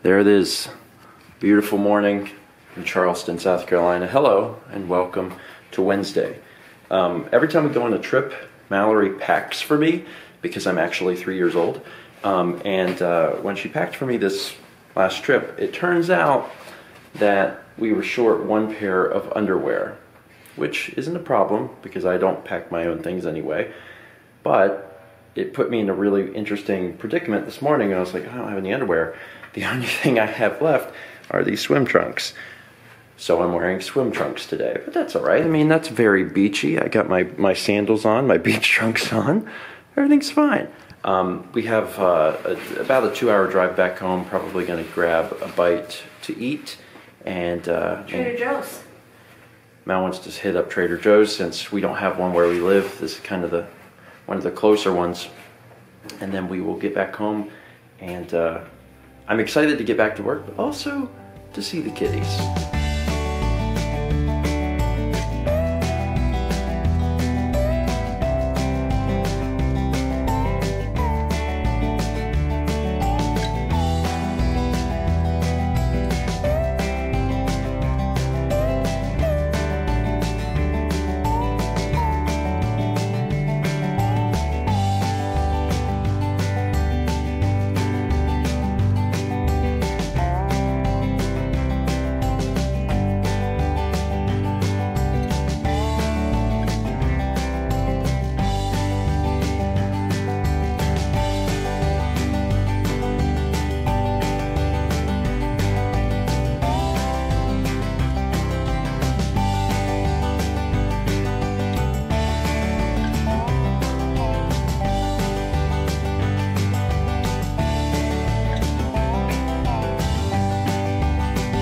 There it is. Beautiful morning in Charleston, South Carolina. Hello and welcome to Wednesday. Um, every time we go on a trip, Mallory packs for me because I'm actually three years old. Um, and uh, when she packed for me this last trip, it turns out that we were short one pair of underwear, which isn't a problem because I don't pack my own things anyway. But it put me in a really interesting predicament this morning. I was like, I don't have any underwear. The only thing I have left are these swim trunks. So I'm wearing swim trunks today, but that's all right. I mean, that's very beachy. I got my, my sandals on, my beach trunks on. Everything's fine. Um, we have uh, a, about a two hour drive back home, probably going to grab a bite to eat. And uh, Trader Joe's. Mal wants to hit up Trader Joe's since we don't have one where we live. This is kind of the one of the closer ones. And then we will get back home. And uh, I'm excited to get back to work, but also to see the kitties.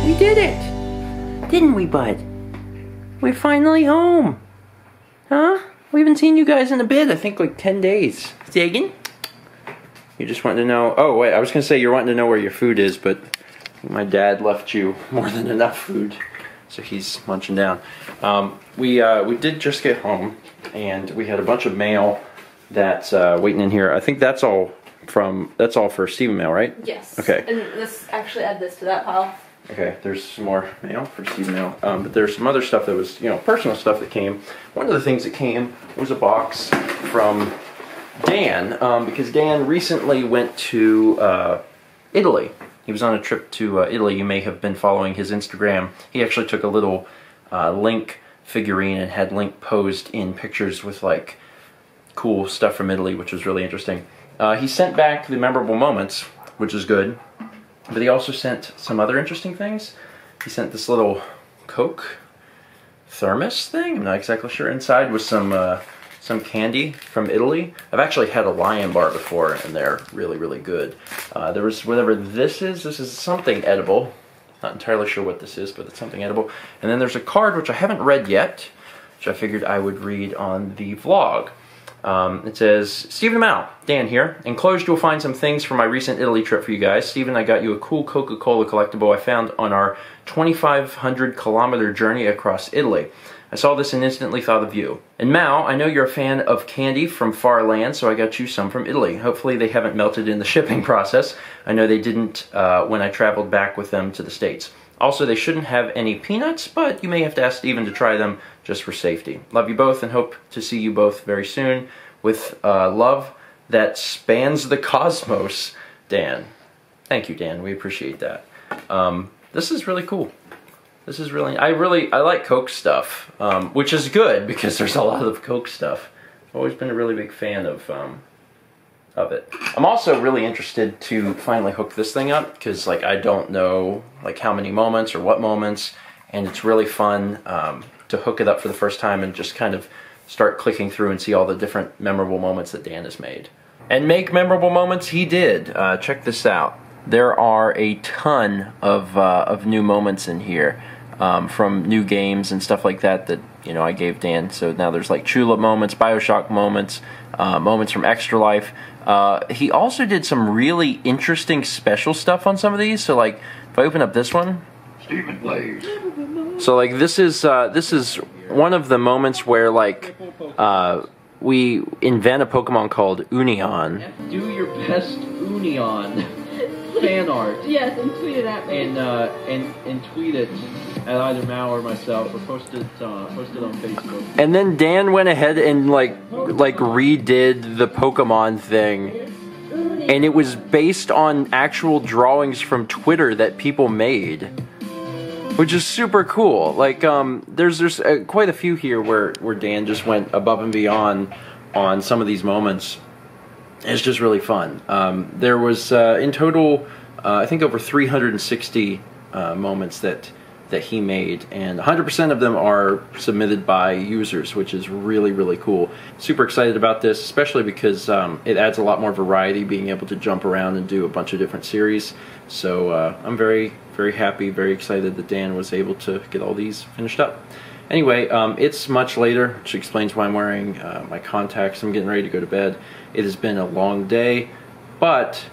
We did it! Didn't we, bud? We're finally home! Huh? We haven't seen you guys in a bit, I think like 10 days. Sagan? You just wanted to know. Oh, wait, I was gonna say you're wanting to know where your food is, but my dad left you more than enough food, so he's munching down. Um, we, uh, we did just get home, and we had a bunch of mail that's uh, waiting in here. I think that's all from, that's all for Stephen mail, right? Yes. Okay. And this actually add this to that pile. Okay, there's some more mail for Steve mail. Um, but there's some other stuff that was, you know, personal stuff that came. One of the things that came was a box from Dan, um, because Dan recently went to uh, Italy. He was on a trip to uh, Italy. You may have been following his Instagram. He actually took a little uh, Link figurine and had Link posed in pictures with like cool stuff from Italy, which was really interesting. Uh, he sent back the memorable moments, which is good. But he also sent some other interesting things. He sent this little Coke thermos thing. I'm not exactly sure. Inside was some uh, some candy from Italy. I've actually had a Lion bar before, and they're really really good. Uh, there was whatever this is. This is something edible. Not entirely sure what this is, but it's something edible. And then there's a card which I haven't read yet, which I figured I would read on the vlog. Um, it says, Stephen Mal, Dan here. Enclosed, you'll find some things from my recent Italy trip for you guys. Stephen, I got you a cool Coca Cola collectible I found on our 2,500 kilometer journey across Italy. I saw this and instantly thought of you. And Mal, I know you're a fan of candy from far land, so I got you some from Italy. Hopefully, they haven't melted in the shipping process. I know they didn't uh, when I traveled back with them to the States. Also, they shouldn't have any peanuts, but you may have to ask Stephen to try them just for safety. Love you both and hope to see you both very soon. With uh, love that spans the cosmos, Dan. Thank you, Dan. We appreciate that. Um, this is really cool. This is really, I really, I like Coke stuff, um, which is good because there's a lot of Coke stuff. I've always been a really big fan of um, of it. I'm also really interested to finally hook this thing up because like I don't know like how many moments or what moments, and it's really fun um, to hook it up for the first time and just kind of start clicking through and see all the different memorable moments that Dan has made. And make memorable moments he did. Uh, check this out. There are a ton of uh, of new moments in here. Um, from new games and stuff like that that you know I gave Dan. So now there's like Chulip moments, Bioshock moments, uh, moments from Extra Life. Uh, he also did some really interesting special stuff on some of these. So like if I open up this one, Stephen Blaze. so like this is uh, this is one of the moments where like uh, we invent a Pokemon called Union. Do your best Union. Fan art Yes, and tweet it at me. and uh, and and tweet it at either Mal or myself or post it uh, post it on Facebook. And then Dan went ahead and like like redid the Pokemon thing. And it was based on actual drawings from Twitter that people made. Which is super cool. Like um there's there's uh, quite a few here where where Dan just went above and beyond on some of these moments. It's just really fun. Um, there was uh, in total, uh, I think over 360 uh, moments that that he made, and 100% of them are submitted by users, which is really really cool. Super excited about this, especially because um, it adds a lot more variety, being able to jump around and do a bunch of different series. So uh, I'm very very happy, very excited that Dan was able to get all these finished up. Anyway, um, it's much later, which explains why I'm wearing uh, my contacts. I'm getting ready to go to bed. It has been a long day, but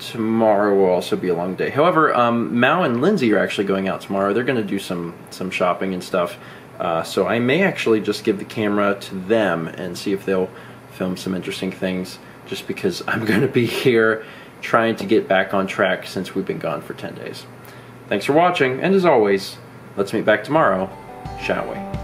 tomorrow will also be a long day. However, um, Mal and Lindsay are actually going out tomorrow. They're going to do some some shopping and stuff. Uh, so I may actually just give the camera to them and see if they'll film some interesting things. Just because I'm going to be here trying to get back on track since we've been gone for 10 days. Thanks for watching, and as always, let's meet back tomorrow, shall we?